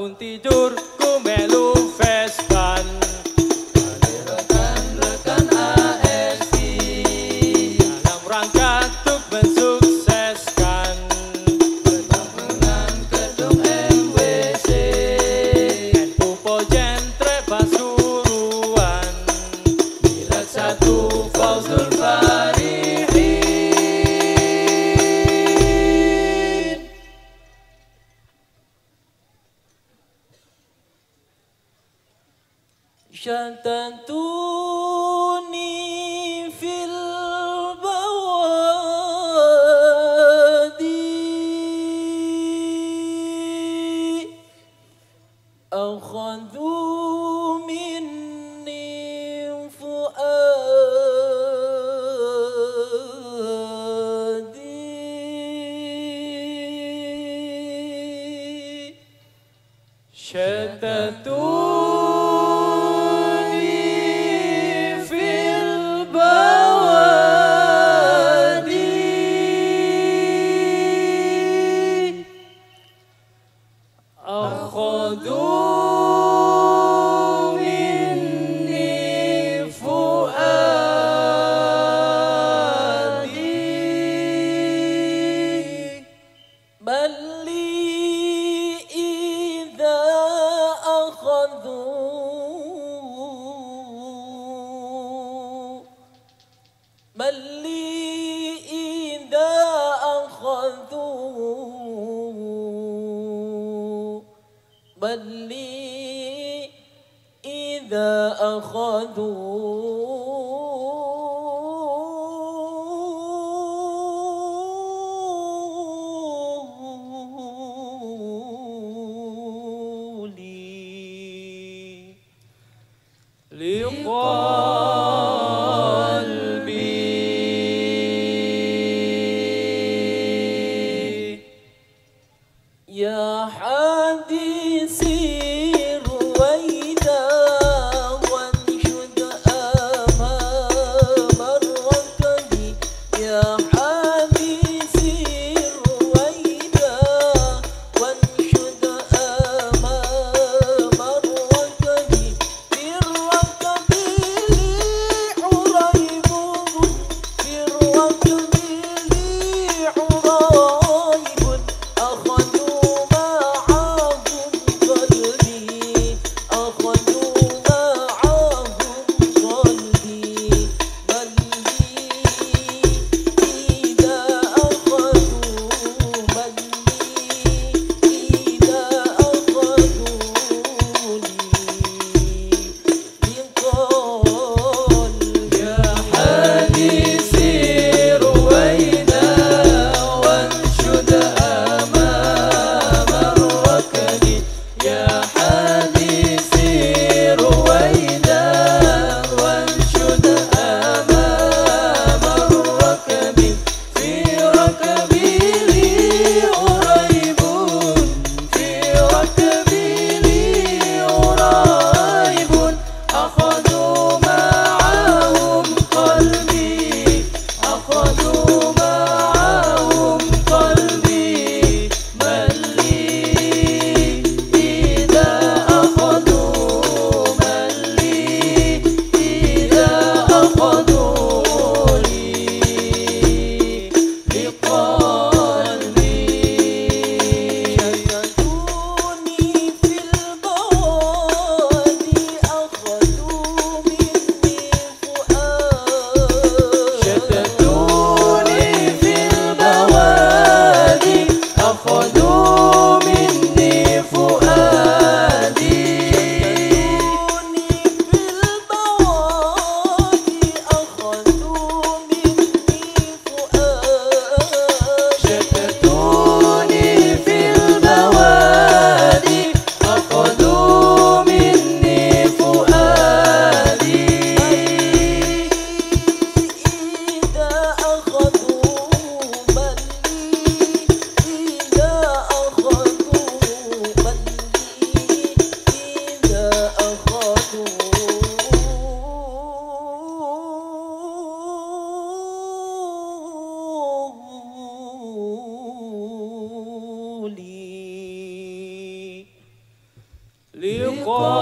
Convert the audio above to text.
un tidur ku melu fes. شتتوني في البوادي. أخذوا مني فؤادي. شتتوني 里 Whoa.